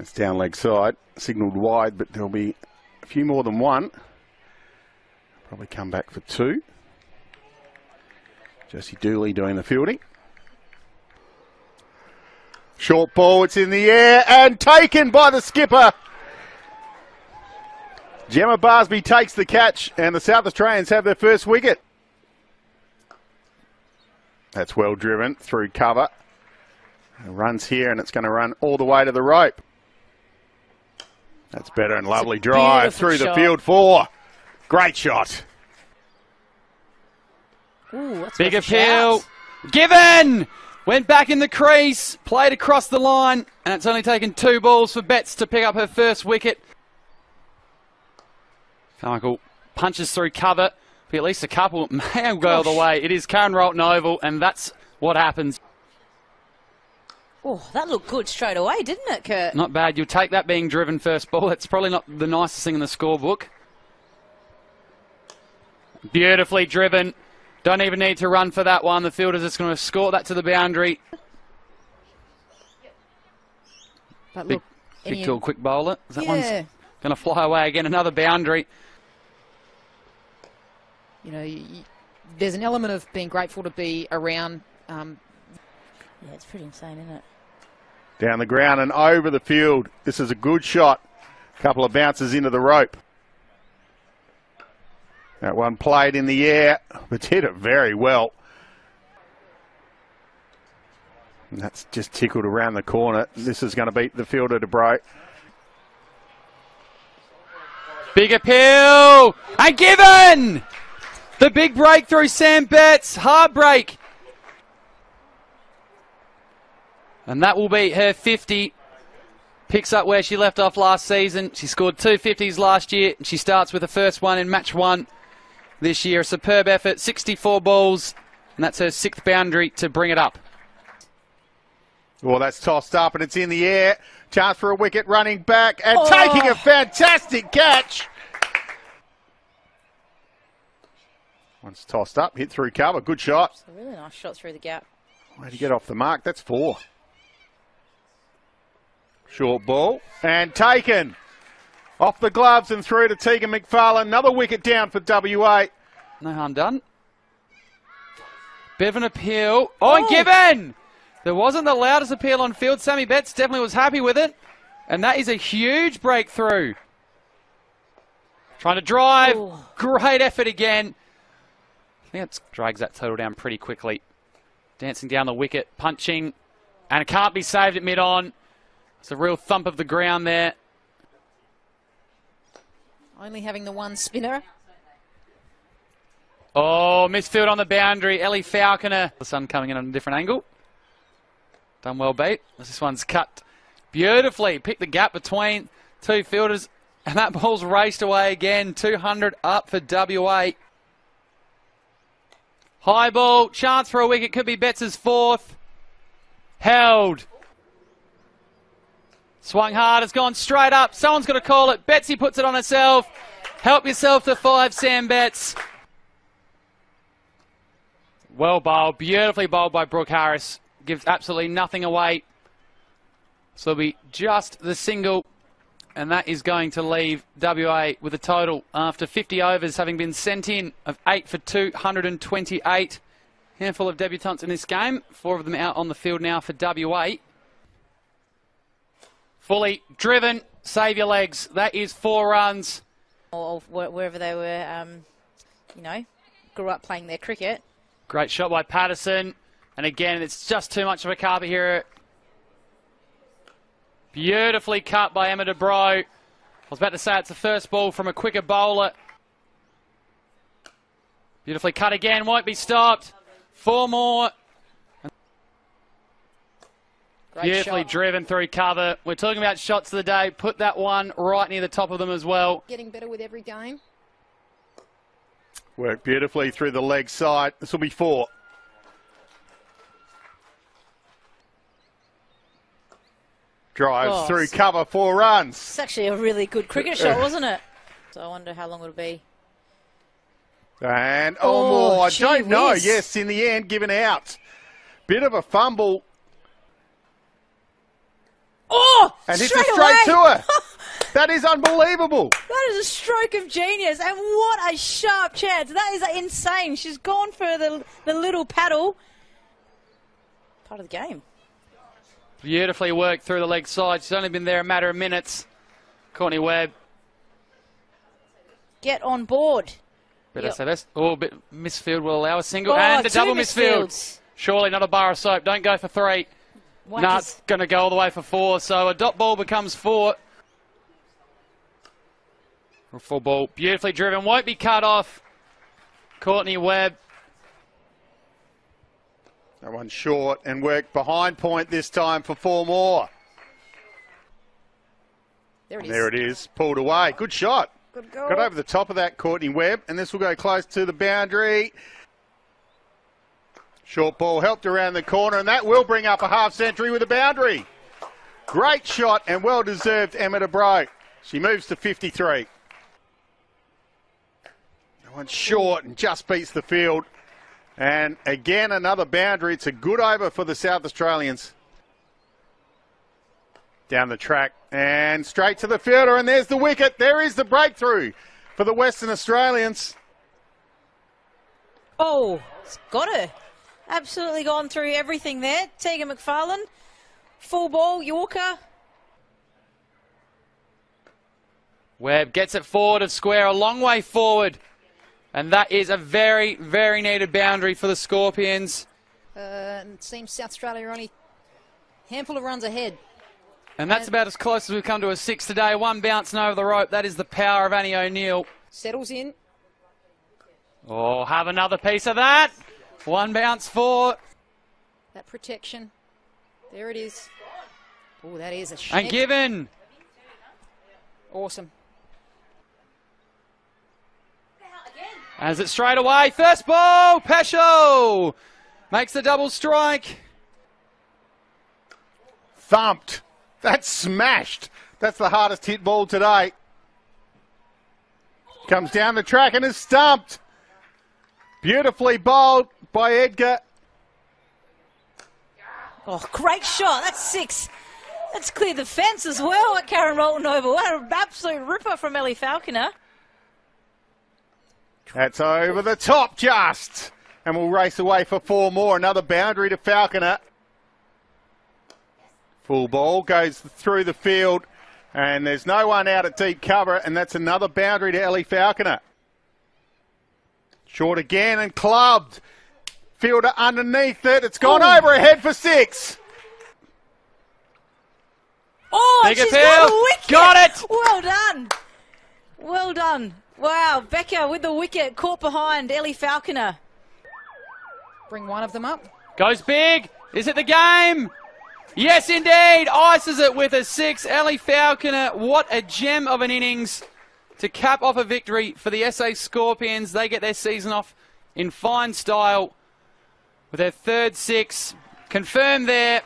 It's down leg side, signalled wide, but there'll be a few more than one. Probably come back for two. Jesse Dooley doing the fielding. Short ball, it's in the air and taken by the skipper. Gemma Barsby takes the catch, and the South Australians have their first wicket. That's well driven through cover. It runs here, and it's going to run all the way to the rope. That's better and lovely drive through shot. the field four. Great shot. Ooh, that's Big appeal. shout. Given! Went back in the crease, played across the line, and it's only taken two balls for Betts to pick up her first wicket. Carmichael punches through cover. Be at least a couple may go all the way. It is Karen Rolton Oval, and that's what happens. Oh, that looked good straight away, didn't it, Kurt? Not bad. You'll take that being driven first ball. That's probably not the nicest thing in the scorebook. Beautifully driven. Don't even need to run for that one. The fielder's just going to score that to the boundary. But look, big any- tall, quick bowler. That one's yeah, going to fly away again. Another boundary. you know, you- there's an element of being grateful to be around. Um, yeah, it's pretty insane, isn't it? Down the ground and over the field. This is a good shot. A Couple of bounces into the rope. That one played in the air, but hit it very well. And that's just tickled around the corner. This is going to beat the fielder to break. Big appeal. And given! The big breakthrough, Sam Betts. Hard And that will be her 50. Picks up where she left off last season. She scored two 50s last year. And she starts with the first one in match one this year. A superb effort, 64 balls. And that's her sixth boundary to bring it up. Well, that's tossed up and it's in the air. Chance for a wicket running back and Oh. taking a fantastic catch. Once tossed up, hit through cover. Good shot. It's a really nice shot through the gap. Way to get off the mark. That's four. Short ball and taken. Off the gloves and through to Tegan McPharlin. Another wicket down for WA. No harm done. Bit of an appeal. Oh, and Oh. given! There wasn't the loudest appeal on field. Sammy Betts definitely was happy with it. And that is a huge breakthrough. Trying to drive. Ooh. Great effort again. I think it drags that total down pretty quickly. Dancing down the wicket, punching. And it can't be saved at mid on. It's a real thump of the ground there. only having the one spinner. Oh, misfield on the boundary. Ellie Falconer. The sun coming in on a different angle. Done well, beat. This one's cut beautifully. Picked the gap between two fielders, and that ball's raced away again. 200 up for WA. High ball, chance for a wicket. Could be Betts' fourth. Held. Swung hard, it's gone straight up. Someone's got to call it. Betsy puts it on herself. Help yourself to five, Sam Betts. Well bowled, beautifully bowled by Brooke Harris. Gives absolutely nothing away. So it'll be just the single, and that is going to leave WA with a total after 50 overs having been sent in of 8 for 228. Handful of debutants in this game, four of them out on the field now for WA. Fully driven, save your legs. That is four runs. Or wh- wherever they were, um, you know, grew up playing their cricket. Great shot by Patterson. And again, it's just too much of a carpet here. Beautifully cut by Emma de Broughe. I was about to say it's the first ball from a quicker bowler. Beautifully cut again, won't be stopped. Four more. Great Beautifully shot. driven through cover. We're talking about shots of the day. Put that one right near the top of them as well. Getting better with every game. Worked beautifully through the leg side. This will be four. Drives Oh, through s- cover, four runs. It's actually a really good cricket shot, wasn't it? So I wonder how long it'll be. And Oh, oh, more. I don't know. Yes, in the end, given out. Bit of a fumble. Oh! and hits Straight it straight away. to her. that is unbelievable. That is a stroke of genius, and what a sharp chance! That is insane. She's gone for the the little paddle. Part of the game. Beautifully worked through the leg side. She's only been there a matter of minutes. Courtney Webb. Get on board. But Yep. I say this. Oh, bit misfield will allow a single Oh, and a double misfield. misfields. Surely not a bar of soap. Don't go for three. One No, is- going to go all the way for four. So a dot ball becomes four. A full ball, beautifully driven, won't be cut off. Courtney Webb. That one short and worked behind point this time for four more. There it is. There it is, pulled away. Good shot. Good goal. Got over the top of that Courtney Webb, and this will go close to the boundary. Short ball helped around the corner, and that will bring up a half century with a boundary. Great shot and well deserved, Emma de Broughe. She moves to 53. That one's short and just beats the field. And again, another boundary. It's a good over for the South Australians. Down the track and straight to the fielder, and there's the wicket. There is the breakthrough for the Western Australians. Oh, it's got her. Absolutely gone through everything there. Tegan McPharlin. Full ball, Yorker. Webb gets it forward of square, a long way forward. And that is a very, very needed boundary for the Scorpions. Uh, and it seems South Australia are only a handful of runs ahead. And that's about as close as we've come to a six today. One bouncing over the rope. That is the power of Annie O'Neill. Settles in. Oh, have another piece of that. One bounce for. That protection. There it is. Oh, that is a And shame. given. Awesome. As it straight away. First ball. Pesho makes the double strike. Thumped. That's smashed. That's the hardest hit ball today. Comes down the track and is stumped. Beautifully bowled by Edgar. Oh, great shot. That's six. That's cleared the fence as well at Karen Rolton Oval. What an absolute ripper from Ellie Falconer. That's over the top just. And we'll race away for four more. Another boundary to Falconer. Full ball goes through the field. And there's no one out at deep cover. And that's another boundary to Ellie Falconer. Short again and clubbed. Fielder underneath it. It's gone Oh. over ahead for six. Oh, Big she's appeal. got a wicket. Got it. Well done. Well done. Wow, Becca with the wicket caught behind Ellie Falconer. Bring one of them up. Goes big. Is it the game? Yes, indeed. Ices it with a six. Ellie Falconer, what a gem of an innings to cap off a victory for the SA Scorpions. They get their season off in fine style with their third six. Confirmed there